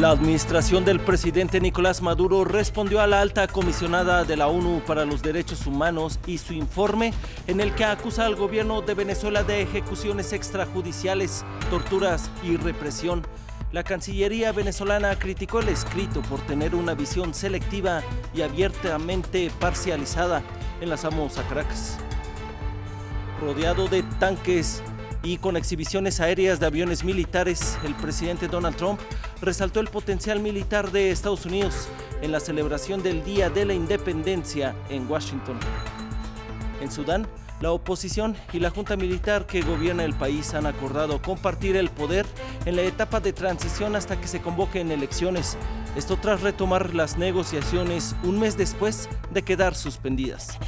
La administración del presidente Nicolás Maduro respondió a la alta comisionada de la ONU para los Derechos Humanos y su informe en el que acusa al gobierno de Venezuela de ejecuciones extrajudiciales, torturas y represión. La Cancillería venezolana criticó el escrito por tener una visión selectiva y abiertamente parcializada. Enlazamos a Caracas. Rodeado de tanques y con exhibiciones aéreas de aviones militares, el presidente Donald Trump resaltó el potencial militar de Estados Unidos en la celebración del Día de la Independencia en Washington. En Sudán, la oposición y la junta militar que gobierna el país han acordado compartir el poder en la etapa de transición hasta que se convoquen elecciones. Esto tras retomar las negociaciones un mes después de quedar suspendidas.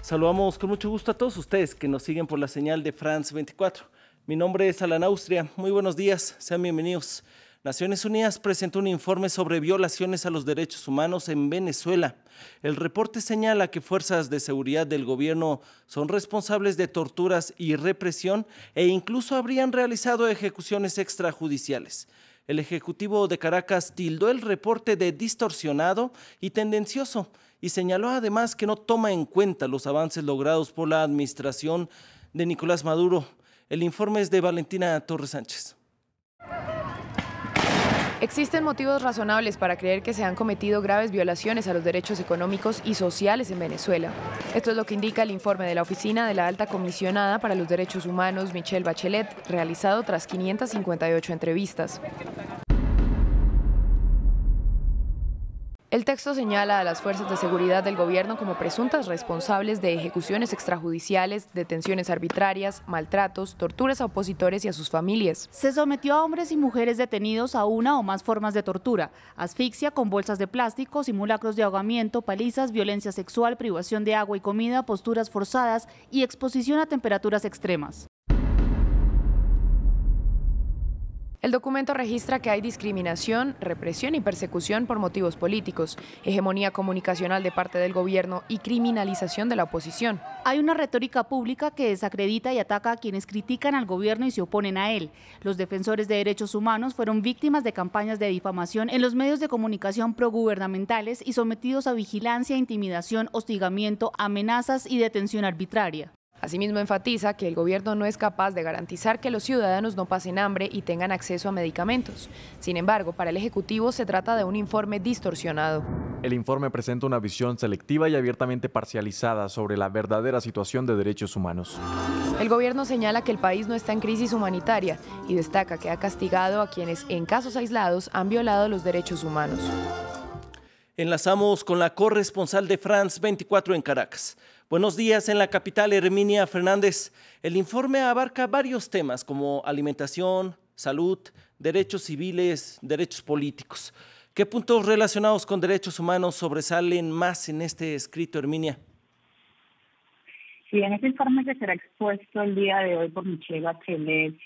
Saludamos con mucho gusto a todos ustedes que nos siguen por la señal de France 24. Mi nombre es Alan Austria. Muy buenos días, sean bienvenidos. Naciones Unidas presentó un informe sobre violaciones a los derechos humanos en Venezuela. El reporte señala que fuerzas de seguridad del gobierno son responsables de torturas y represión e incluso habrían realizado ejecuciones extrajudiciales. El Ejecutivo de Caracas tildó el reporte de distorsionado y tendencioso y señaló además que no toma en cuenta los avances logrados por la administración de Nicolás Maduro. El informe es de Valentina Torres Sánchez. Existen motivos razonables para creer que se han cometido graves violaciones a los derechos económicos y sociales en Venezuela. Esto es lo que indica el informe de la Oficina de la Alta Comisionada para los Derechos Humanos, Michelle Bachelet, realizado tras 558 entrevistas. El texto señala a las fuerzas de seguridad del gobierno como presuntas responsables de ejecuciones extrajudiciales, detenciones arbitrarias, maltratos, torturas a opositores y a sus familias. Se sometió a hombres y mujeres detenidos a una o más formas de tortura, asfixia con bolsas de plástico, simulacros de ahogamiento, palizas, violencia sexual, privación de agua y comida, posturas forzadas y exposición a temperaturas extremas. El documento registra que hay discriminación, represión y persecución por motivos políticos, hegemonía comunicacional de parte del gobierno y criminalización de la oposición. Hay una retórica pública que desacredita y ataca a quienes critican al gobierno y se oponen a él. Los defensores de derechos humanos fueron víctimas de campañas de difamación en los medios de comunicación progubernamentales y sometidos a vigilancia, intimidación, hostigamiento, amenazas y detención arbitraria. Asimismo, enfatiza que el gobierno no es capaz de garantizar que los ciudadanos no pasen hambre y tengan acceso a medicamentos. Sin embargo, para el Ejecutivo se trata de un informe distorsionado. El informe presenta una visión selectiva y abiertamente parcializada sobre la verdadera situación de derechos humanos. El gobierno señala que el país no está en crisis humanitaria y destaca que ha castigado a quienes en casos aislados han violado los derechos humanos. Enlazamos con la corresponsal de France 24 en Caracas. Buenos días en la capital, Herminia Fernández. El informe abarca varios temas como alimentación, salud, derechos civiles, derechos políticos. ¿Qué puntos relacionados con derechos humanos sobresalen más en este escrito, Herminia? Sí, en este informe que será expuesto el día de hoy por Michelle Bachelet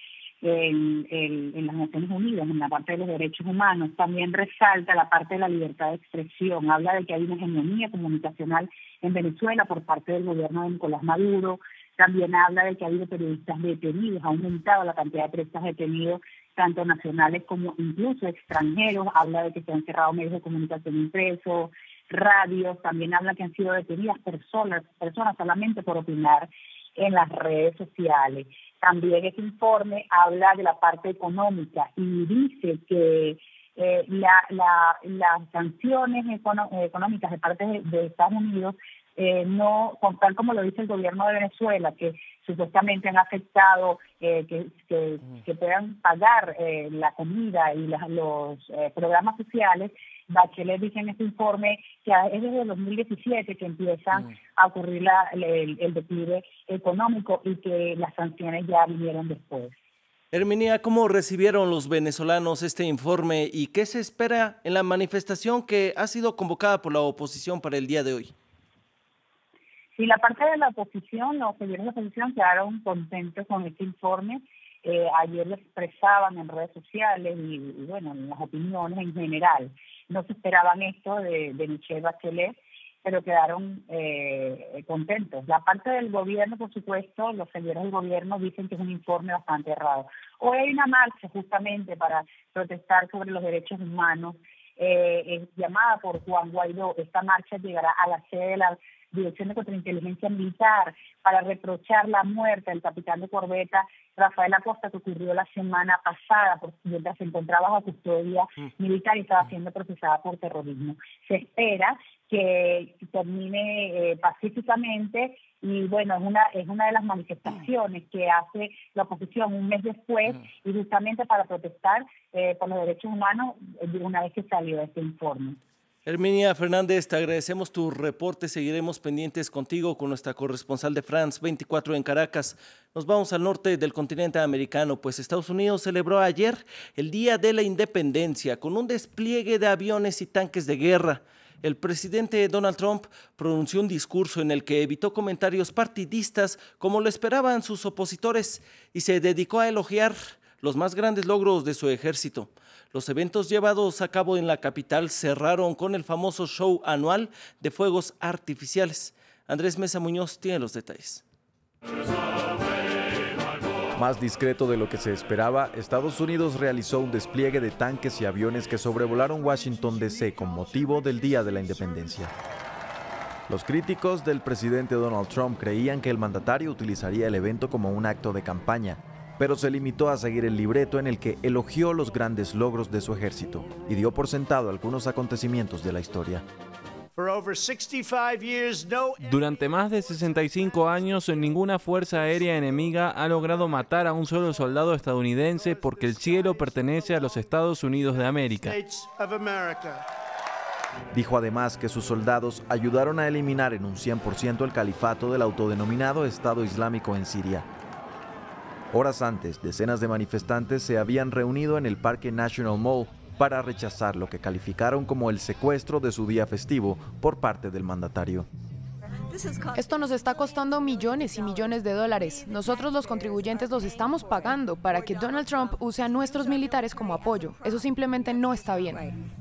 en, en, las Naciones Unidas, en la parte de los derechos humanos, también resalta la parte de la libertad de expresión, habla de que hay una hegemonía comunicacional en Venezuela por parte del gobierno de Nicolás Maduro, también habla de que ha habido periodistas detenidos, ha aumentado la cantidad de periodistas detenidos, tanto nacionales como incluso extranjeros, habla de que se han cerrado medios de comunicación impresos, radios, también habla que han sido detenidas personas, personas solamente por opinar en las redes sociales. También ese informe habla de la parte económica y dice que eh, las sanciones económicas de parte de, Estados Unidos eh, no, tal como lo dice el gobierno de Venezuela, que supuestamente han afectado eh, que, que, puedan pagar la comida y los programas sociales, Bachelet dice en este informe que es desde el 2017 que empieza a ocurrir el, el declive económico y que las sanciones ya vinieron después. Herminia, ¿cómo recibieron los venezolanos este informe y qué se espera en la manifestación que ha sido convocada por la oposición para el día de hoy? Sí, la parte de la oposición, los señores de la oposición quedaron contentos con este informe. Eh, ayer lo expresaban en redes sociales y, bueno, en las opiniones en general. No se esperaban esto de, de Michelle Bachelet pero quedaron eh, contentos. La parte del gobierno, por supuesto, los señores del gobierno dicen que es un informe bastante errado. Hoy hay una marcha justamente para protestar sobre los derechos humanos, eh, llamada por Juan Guaidó. Esta marcha llegará a la sede de la Dirección de Contrainteligencia Militar para reprochar la muerte del capitán de corbeta Rafael Acosta que ocurrió la semana pasada mientras se encontraba bajo custodia mm. militar y estaba siendo procesada por terrorismo. Se espera que termine eh, pacíficamente y bueno, es una, es una de las manifestaciones que hace la oposición un mes después y justamente para protestar eh, por los derechos humanos eh, una vez que salió este informe. Herminia Fernández, te agradecemos tu reporte. Seguiremos pendientes contigo con nuestra corresponsal de France 24 en Caracas. Nos vamos al norte del continente americano, pues Estados Unidos celebró ayer el Día de la Independencia con un despliegue de aviones y tanques de guerra. El presidente Donald Trump pronunció un discurso en el que evitó comentarios partidistas como lo esperaban sus opositores y se dedicó a elogiar los más grandes logros de su ejército. Los eventos llevados a cabo en la capital cerraron con el famoso show anual de fuegos artificiales. Andrés Mesa Muñoz tiene los detalles. Más discreto de lo que se esperaba, Estados Unidos realizó un despliegue de tanques y aviones que sobrevolaron Washington DC con motivo del Día de la Independencia. Los críticos del presidente Donald Trump creían que el mandatario utilizaría el evento como un acto de campaña, pero se limitó a seguir el libreto en el que elogió los grandes logros de su ejército y dio por sentado algunos acontecimientos de la historia. Durante más de 65 años, ninguna fuerza aérea enemiga ha logrado matar a un solo soldado estadounidense porque el cielo pertenece a los Estados Unidos de América. Dijo además que sus soldados ayudaron a eliminar en un 100% el califato del autodenominado Estado Islámico en Siria Horas antes, decenas de manifestantes se habían reunido en el Parque National Mall para rechazar lo que calificaron como el secuestro de su día festivo por parte del mandatario. Esto nos está costando millones y millones de dólares. Nosotros los contribuyentes los estamos pagando para que Donald Trump use a nuestros militares como apoyo. Eso simplemente no está bien.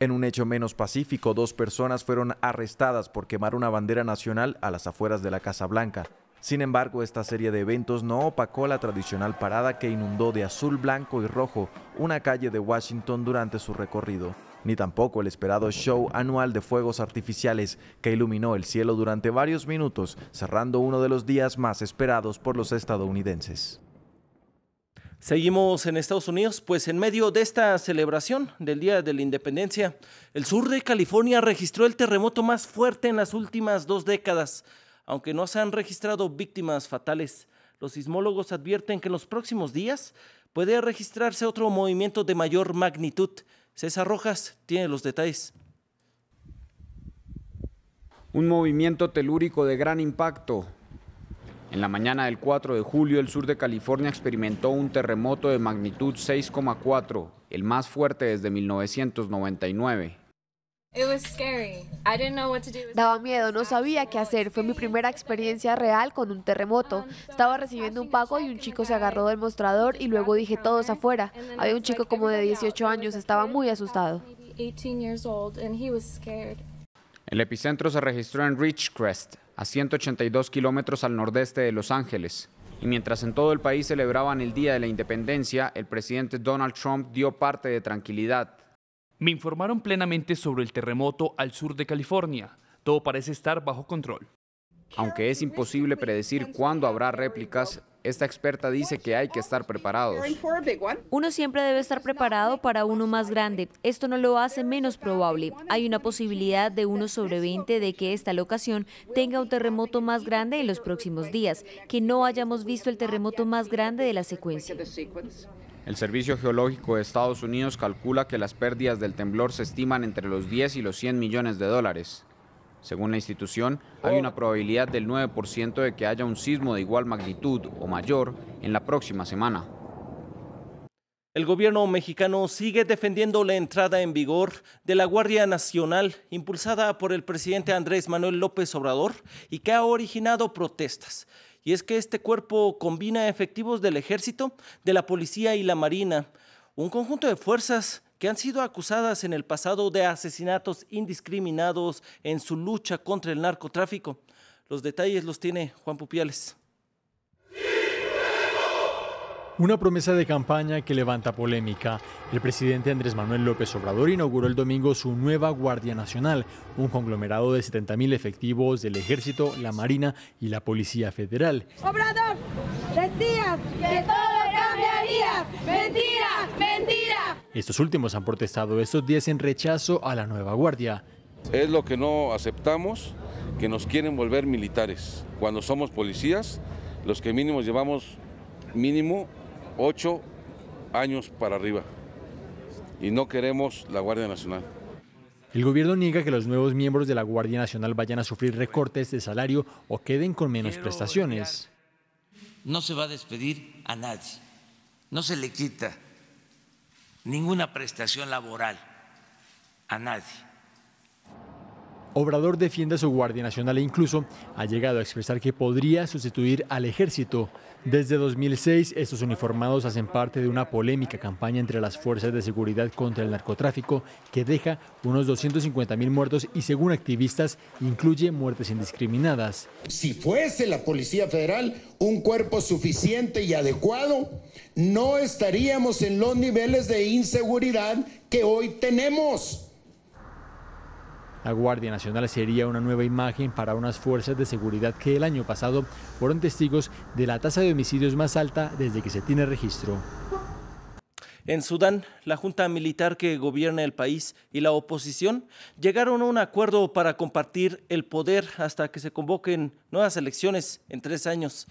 En un hecho menos pacífico, dos personas fueron arrestadas por quemar una bandera nacional a las afueras de la Casa Blanca. Sin embargo, esta serie de eventos no opacó la tradicional parada que inundó de azul, blanco y rojo una calle de Washington durante su recorrido, ni tampoco el esperado show anual de fuegos artificiales que iluminó el cielo durante varios minutos, cerrando uno de los días más esperados por los estadounidenses. Seguimos en Estados Unidos, pues en medio de esta celebración del Día de la Independencia, el sur de California registró el terremoto más fuerte en las últimas dos décadas. Aunque no se han registrado víctimas fatales, los sismólogos advierten que en los próximos días puede registrarse otro movimiento de mayor magnitud. César Rojas tiene los detalles. Un movimiento telúrico de gran impacto. En la mañana del 4 de julio, el sur de California experimentó un terremoto de magnitud 6,4, el más fuerte desde 1999. Daba miedo, no sabía qué hacer. Fue mi primera experiencia real con un terremoto. Estaba recibiendo un pago y un chico se agarró del mostrador y luego dije todos afuera. Había un chico como de 18 años, estaba muy asustado. El epicentro se registró en Ridgecrest, a 182 kilómetros al nordeste de Los Ángeles. Y mientras en todo el país celebraban el Día de la Independencia, el presidente Donald Trump dio parte de tranquilidad me informaron plenamente sobre el terremoto al sur de California. Todo parece estar bajo control. Aunque es imposible predecir cuándo habrá réplicas, esta experta dice que hay que estar preparados. Uno siempre debe estar preparado para uno más grande. Esto no lo hace menos probable. Hay una posibilidad de uno sobre 20 de que esta locación tenga un terremoto más grande en los próximos días, que no hayamos visto el terremoto más grande de la secuencia. El Servicio Geológico de Estados Unidos calcula que las pérdidas del temblor se estiman entre los 10 y los 100 millones de dólares. Según la institución, hay una probabilidad del 9% de que haya un sismo de igual magnitud o mayor en la próxima semana. El gobierno mexicano sigue defendiendo la entrada en vigor de la Guardia Nacional, impulsada por el presidente Andrés Manuel López Obrador y que ha originado protestas y es que este cuerpo combina efectivos del ejército, de la policía y la marina, un conjunto de fuerzas que han sido acusadas en el pasado de asesinatos indiscriminados en su lucha contra el narcotráfico. Los detalles los tiene Juan Pupiales. Una promesa de campaña que levanta polémica. El presidente Andrés Manuel López Obrador inauguró el domingo su nueva Guardia Nacional, un conglomerado de 70.000 efectivos del Ejército, la Marina y la Policía Federal. Obrador, decías que todo cambiaría. Mentira, mentira. Estos últimos han protestado estos días en rechazo a la nueva Guardia. Es lo que no aceptamos, que nos quieren volver militares. Cuando somos policías, los que mínimo llevamos mínimo ocho años para arriba y no queremos la Guardia Nacional. El gobierno niega que los nuevos miembros de la Guardia Nacional vayan a sufrir recortes de salario o queden con menos prestaciones. No se va a despedir a nadie, no se le quita ninguna prestación laboral a nadie Obrador defiende a su Guardia Nacional e incluso ha llegado a expresar que podría sustituir al ejército. Desde 2006, estos uniformados hacen parte de una polémica campaña entre las fuerzas de seguridad contra el narcotráfico que deja unos 250 mil muertos y según activistas incluye muertes indiscriminadas. Si fuese la Policía Federal un cuerpo suficiente y adecuado, no estaríamos en los niveles de inseguridad que hoy tenemos. La Guardia Nacional sería una nueva imagen para unas fuerzas de seguridad que el año pasado fueron testigos de la tasa de homicidios más alta desde que se tiene registro. En Sudán, la junta militar que gobierna el país y la oposición llegaron a un acuerdo para compartir el poder hasta que se convoquen nuevas elecciones en tres años.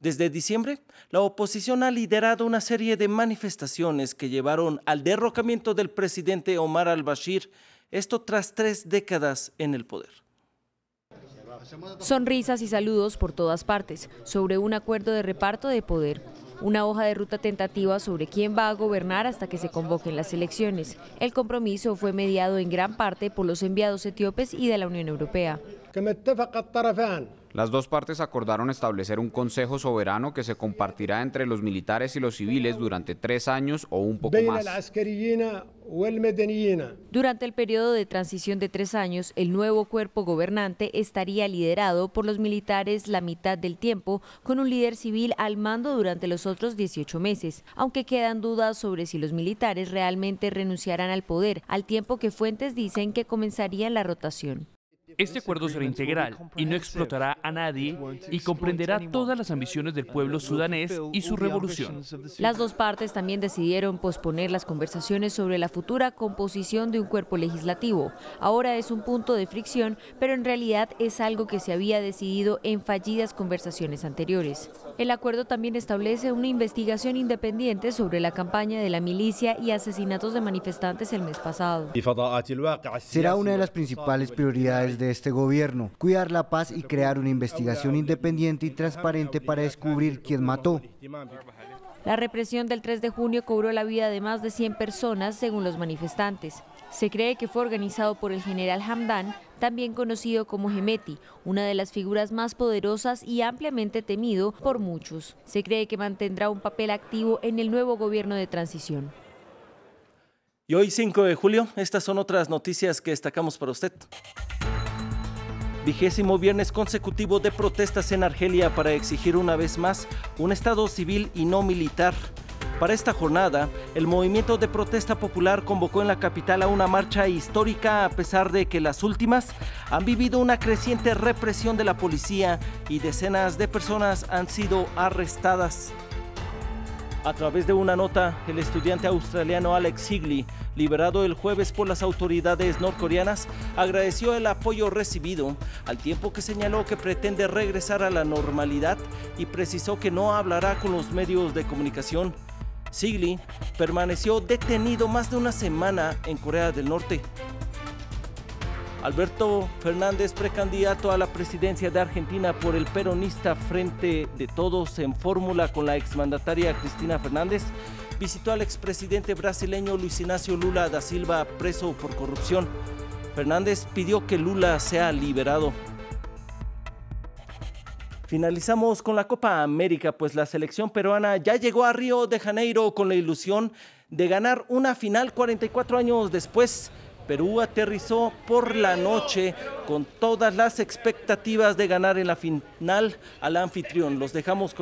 Desde diciembre, la oposición ha liderado una serie de manifestaciones que llevaron al derrocamiento del presidente Omar al-Bashir esto tras tres décadas en el poder. Sonrisas y saludos por todas partes sobre un acuerdo de reparto de poder. Una hoja de ruta tentativa sobre quién va a gobernar hasta que se convoquen las elecciones. El compromiso fue mediado en gran parte por los enviados etíopes y de la Unión Europea. Las dos partes acordaron establecer un consejo soberano que se compartirá entre los militares y los civiles durante tres años o un poco más. Durante el periodo de transición de tres años, el nuevo cuerpo gobernante estaría liderado por los militares la mitad del tiempo, con un líder civil al mando durante los otros 18 meses, aunque quedan dudas sobre si los militares realmente renunciarán al poder, al tiempo que fuentes dicen que comenzaría la rotación. Este acuerdo será integral y no explotará a nadie y comprenderá todas las ambiciones del pueblo sudanés y su revolución. Las dos partes también decidieron posponer las conversaciones sobre la futura composición de un cuerpo legislativo. Ahora es un punto de fricción, pero en realidad es algo que se había decidido en fallidas conversaciones anteriores. El acuerdo también establece una investigación independiente sobre la campaña de la milicia y asesinatos de manifestantes el mes pasado. Será una de las principales prioridades de este gobierno, cuidar la paz y crear una investigación independiente y transparente para descubrir quién mató. La represión del 3 de junio cobró la vida de más de 100 personas, según los manifestantes. Se cree que fue organizado por el general Hamdan, también conocido como Gemeti, una de las figuras más poderosas y ampliamente temido por muchos. Se cree que mantendrá un papel activo en el nuevo gobierno de transición. Y hoy 5 de julio, estas son otras noticias que destacamos para usted. Vigésimo viernes consecutivo de protestas en Argelia para exigir una vez más un Estado civil y no militar. Para esta jornada, el movimiento de protesta popular convocó en la capital a una marcha histórica a pesar de que las últimas han vivido una creciente represión de la policía y decenas de personas han sido arrestadas. A través de una nota, el estudiante australiano Alex Sigley, liberado el jueves por las autoridades norcoreanas, agradeció el apoyo recibido, al tiempo que señaló que pretende regresar a la normalidad y precisó que no hablará con los medios de comunicación. Sigley permaneció detenido más de una semana en Corea del Norte. Alberto Fernández, precandidato a la presidencia de Argentina por el peronista Frente de Todos en fórmula con la exmandataria Cristina Fernández, visitó al expresidente brasileño Luis Ignacio Lula da Silva preso por corrupción. Fernández pidió que Lula sea liberado. Finalizamos con la Copa América, pues la selección peruana ya llegó a Río de Janeiro con la ilusión de ganar una final 44 años después. Perú aterrizó por la noche con todas las expectativas de ganar en la final al anfitrión. Los dejamos con